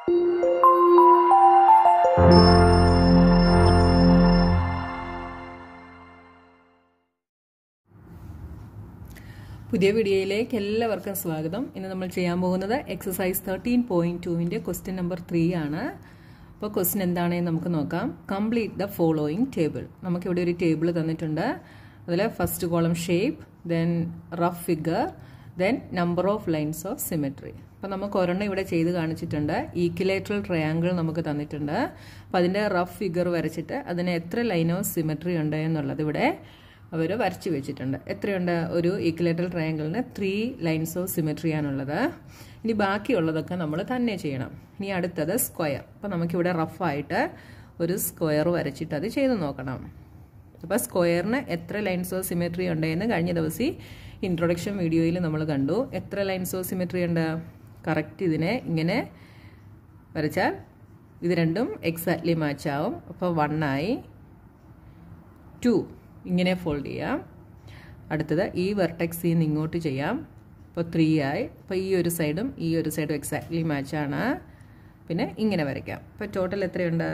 പുതിയ വീഡിയോയിലേക്ക് എല്ലാവർക്കും സ്വാഗതം. ഇന്ന് നമ്മൾ ചെയ്യാൻ പോകുന്നത് എക്സസൈസ് തേർട്ടീൻ പോയിന്റ് ടുവിന്റെ ക്വസ്റ്റ്യൻ നമ്പർ ത്രീ ആണ്. അപ്പോൾ ക്വസ്റ്റ്യൻ എന്താണെന്ന് നമുക്ക് നോക്കാം. കംപ്ലീറ്റ് ദ ഫോളോയിങ് ടേബിൾ നമുക്കിവിടെ ഒരു ടേബിൾ തന്നിട്ടുണ്ട്. അതിൽ first column shape then rough figure then number of lines of symmetry അപ്പോൾ നമുക്ക് ഒരെണ്ണം ഇവിടെ ചെയ്ത് കാണിച്ചിട്ടുണ്ട്. ഈക്വിലേറ്ററൽ ട്രയാങ്കിൾ നമുക്ക് തന്നിട്ടുണ്ട്. അപ്പോൾ അതിന്റെ റഫ് ഫിഗർ വരച്ചിട്ട് അതിന് എത്ര ലൈൻ ഓഫ് സിമെട്രി ഉണ്ട് എന്നുള്ളത് ഇവിടെ അവർ വരച്ച് വെച്ചിട്ടുണ്ട്. എത്രയുണ്ട്? ഒരു ഈക്വലേറ്ററൽ ട്രയാങ്കിളിന് ത്രീ ലൈൻസ് ഓഫ് സിമെട്രി ആണുള്ളത്. ഇനി ബാക്കിയുള്ളതൊക്കെ നമ്മൾ തന്നെ ചെയ്യണം. ഇനി അടുത്തത് സ്ക്വയർ അപ്പോൾ നമുക്കിവിടെ റഫായിട്ട് ഒരു സ്ക്വയർ വരച്ചിട്ട് അത് ചെയ്ത് നോക്കണം. അപ്പോൾ സ്ക്വയറിന് എത്ര ലൈൻസ് ഓഫ് സിമെട്രി ഉണ്ടെന്ന് കഴിഞ്ഞ ദിവസം ഇൻട്രൊഡക്ഷൻ വീഡിയോയിൽ നമ്മൾ കണ്ടു. എത്ര ലൈൻസ് ഓഫ് സിമെട്രി ഉണ്ട്? കറക്റ്റ് ഇതിനെ ഇങ്ങനെ വരച്ചാൽ ഇത് രണ്ടും എക്സാക്ട്ലി മാച്ച് ആവും. അപ്പോൾ വണ്ണായി ടു ഇങ്ങനെ ഫോൾഡ് ചെയ്യാം. അടുത്തത് ഈ വെർട്ടെക്സിൽ നിന്ന് ഇങ്ങോട്ട് ചെയ്യാം. അപ്പോൾ ത്രീ ആയി. അപ്പോൾ ഈ ഒരു സൈഡും ഈ ഒരു സൈഡും എക്സാക്ട്ലി മാച്ചാണ് പിന്നെ ഇങ്ങനെ വരയ്ക്കാം. അപ്പോൾ ടോട്ടൽ എത്രയുണ്ട്?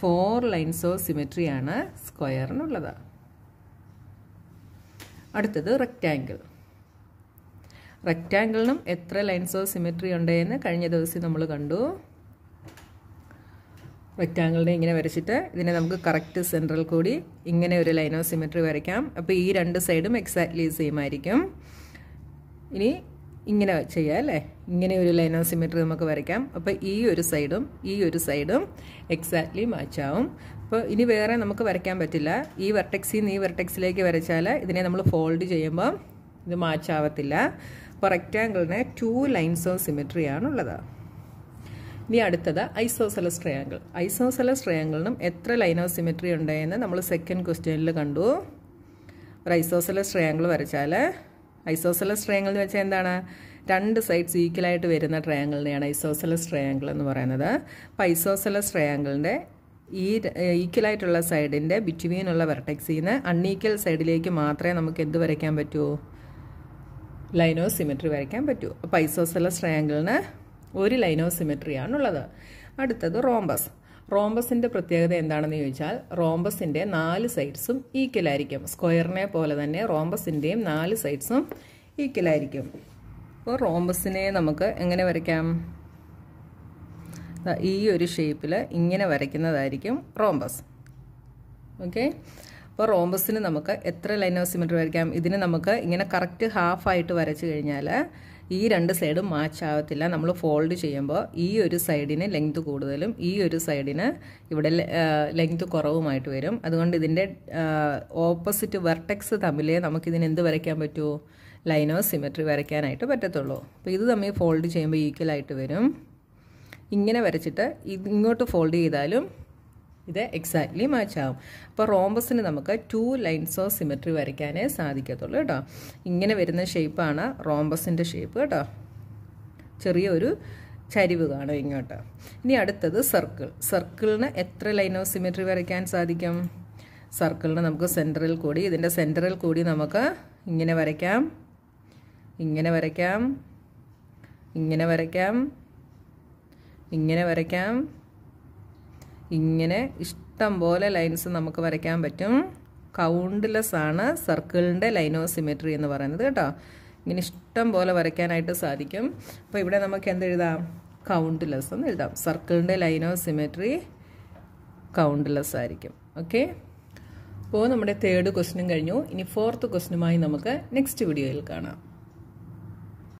ഫോർ ലൈൻസ് ഓഫ് സിമെട്രിയാണ് സ്ക്വയറിനുള്ളത് അടുത്തത് റെക്റ്റാങ്കിൾ റെക്റ്റാങ്കിളിനും എത്ര ലൈൻസ് ഓഫ് സിമെട്രി ഉണ്ട് എന്ന് കഴിഞ്ഞ ദിവസം നമ്മൾ കണ്ടു. റെക്റ്റാങ്കിളിനെ ഇങ്ങനെ വരച്ചിട്ട് ഇതിനെ നമുക്ക് കറക്റ്റ് സെൻട്രൽ കൂടി ഇങ്ങനെ ഒരു ലൈൻ ഓഫ് സിമെട്രി വരയ്ക്കാം. അപ്പോൾ ഈ രണ്ട് സൈഡും എക്സാക്ട്ലി സെയിം ആയിരിക്കും. ഇനി ഇങ്ങനെ ചെയ്യാം അല്ലേ? ഇങ്ങനെ ഒരു ലൈൻ ഓഫ് സിമെട്രി നമുക്ക് വരയ്ക്കാം. അപ്പോൾ ഈ ഒരു സൈഡും ഈ ഒരു സൈഡും എക്സാക്ട്ലി മാച്ച് ആവും. അപ്പോൾ ഇനി വേറെ നമുക്ക് വരയ്ക്കാൻ പറ്റില്ല. ഈ വെർട്ടെക്സിൽ നിന്ന് ഈ വെർട്ടെക്സിലേക്ക് വരച്ചാൽ ഇതിനെ നമ്മൾ ഫോൾഡ് ചെയ്യുമ്പോൾ ഇത് മാച്ച് ആവത്തില്ല. അപ്പോൾ റെക്റ്റാങ്കിളിന് ടു ലൈൻസ് ഓഫ് സിമെട്രി ആണുള്ളത്. ഇനി അടുത്തത് ഐസോസെലസ് ട്രയാങ്കിൾ ഐസോസെലസ് ട്രയാങ്കിളിനും എത്ര ലൈൻ ഓഫ് സിമെട്രി ഉണ്ടെന്ന് നമ്മൾ സെക്കൻഡ് ക്വസ്റ്റ്യനിൽ കണ്ടു. ഒരു ഐസോസെലസ് ട്രയാങ്കിൾ വരച്ചാൽ ഐസോസലസ് ട്രയാങ്കിൾ എന്ന് വെച്ചാൽ എന്താണ്? രണ്ട് സൈഡ്സ് ഈക്വലായിട്ട് വരുന്ന ട്രയാങ്കിളിനെയാണ് ഐസോസലസ് ട്രയാങ്കിൾ എന്ന് പറയുന്നത്. അപ്പോൾ ഐസോസലസ് ട്രയാങ്കിളിന്റെ ഈ ഈക്വലായിട്ടുള്ള സൈഡിന്റെ ബിറ്റ്വീനുള്ള വെർട്ടെക്സിൽ നിന്ന് അൺഈക്വൽ സൈഡിലേക്ക് മാത്രമേ നമുക്ക് എന്ത് വരയ്ക്കാൻ പറ്റൂ? ലൈനോ സിമെട്രി വരയ്ക്കാൻ പറ്റൂ. അപ്പോൾ ഐസോസലസ് ട്രയാങ്കിളിന് ഒരു ലൈനോ സിമെട്രിയാണുള്ളത് അടുത്തത് റോംബസ് റോംബസിന്റെ പ്രത്യേകത എന്താണെന്ന് ചോദിച്ചാൽ റോംബസിന്റെ നാല് സൈഡ്സും ഈക്വലായിരിക്കും സ്ക്വയറിനെ പോലെ തന്നെ റോംബസിന്റെയും നാല് സൈഡ്സും ഈക്വലായിരിക്കും അപ്പോൾ റോംബസിനെ നമുക്ക് എങ്ങനെ വരയ്ക്കാം? ഈ ഒരു ഷേപ്പിൽ ഇങ്ങനെ വരയ്ക്കുന്നതായിരിക്കും റോംബസ്. ഓക്കെ? അപ്പോൾ റോംബസിന് നമുക്ക് എത്ര ലൈൻ ഓഫ് സിമെട്രി വരയ്ക്കാം? ഇതിന് നമുക്ക് ഇങ്ങനെ കറക്റ്റ് ഹാഫായിട്ട് വരച്ച് കഴിഞ്ഞാൽ ഈ രണ്ട് സൈഡും മാച്ച് ആവത്തില്ല നമ്മൾ ഫോൾഡ് ചെയ്യുമ്പോൾ ഈ ഒരു സൈഡിന് ലെങ്ത് കൂടുതലും ഈ ഒരു സൈഡിന് ഇവിടെ ലെങ്ത് കുറവുമായിട്ട് വരും. അതുകൊണ്ട് ഇതിന്റെ ഓപ്പോസിറ്റ് വെർട്ടെക്സ് തമ്മിലേ നമുക്കിതിന് എന്ത് വരയ്ക്കാൻ പറ്റുമോ ലൈനോ സിമെട്രി വരയ്ക്കാനായിട്ട് പറ്റത്തുള്ളൂ. അപ്പോൾ ഇത് തമ്മിൽ ഫോൾഡ് ചെയ്യുമ്പോൾ ഈക്വലായിട്ട് വരും. ഇങ്ങനെ വരച്ചിട്ട് ഇങ്ങോട്ട് ഫോൾഡ് ചെയ്താലും ഇത് എക്സാക്ട്ലി മാച്ച് ആവും. അപ്പോൾ റോംബസിന് നമുക്ക് ടു ലൈൻസ് ഓഫ് സിമെട്രി വരയ്ക്കാനേ സാധിക്കത്തുള്ളൂ കേട്ടോ. ഇങ്ങനെ വരുന്ന ഷേപ്പാണ് റോംബസിന്റെ ഷേപ്പ് കേട്ടോ. ചെറിയൊരു ചരിവ് കാണും ഇങ്ങോട്ട്. ഇനി അടുത്തത് സർക്കിൾ സർക്കിളിന് എത്ര ലൈൻ ഓഫ് സിമെട്രി വരയ്ക്കാൻ സാധിക്കും? സർക്കിളിന് നമുക്ക് സെന്ററിൽ കൂടി ഇതിന്റെ സെന്ററിൽ കൂടി നമുക്ക് ഇങ്ങനെ വരയ്ക്കാം. ഇങ്ങനെ വരയ്ക്കാം. ഇങ്ങനെ വരയ്ക്കാം. ഇങ്ങനെ വരയ്ക്കാം. ഇങ്ങനെ ഇഷ്ടം പോലെ ലൈൻസ് നമുക്ക് വരയ്ക്കാൻ പറ്റും. കൗണ്ട്ലെസ് ആണ് സർക്കിളിന്റെ ലൈനോ സിമെട്രി എന്ന് പറയുന്നത് കേട്ടോ. ഇങ്ങനെ ഇഷ്ടം പോലെ വരയ്ക്കാനായിട്ട് സാധിക്കും. അപ്പോൾ ഇവിടെ നമുക്ക് എന്തെഴുതാം കൗണ്ട്ലെസ് എന്ന് എഴുതാം. സർക്കിളിന്റെ ലൈനോ സിമെട്രി കൗണ്ട്ലെസ് ആയിരിക്കും. ഓക്കെ അപ്പോൾ നമ്മുടെ തേർഡ് ക്വസ്റ്റിനും കഴിഞ്ഞു. ഇനി ഫോർത്ത് ക്വസ്റ്റിനുമായി നമുക്ക് നെക്സ്റ്റ് വീഡിയോയിൽ കാണാം.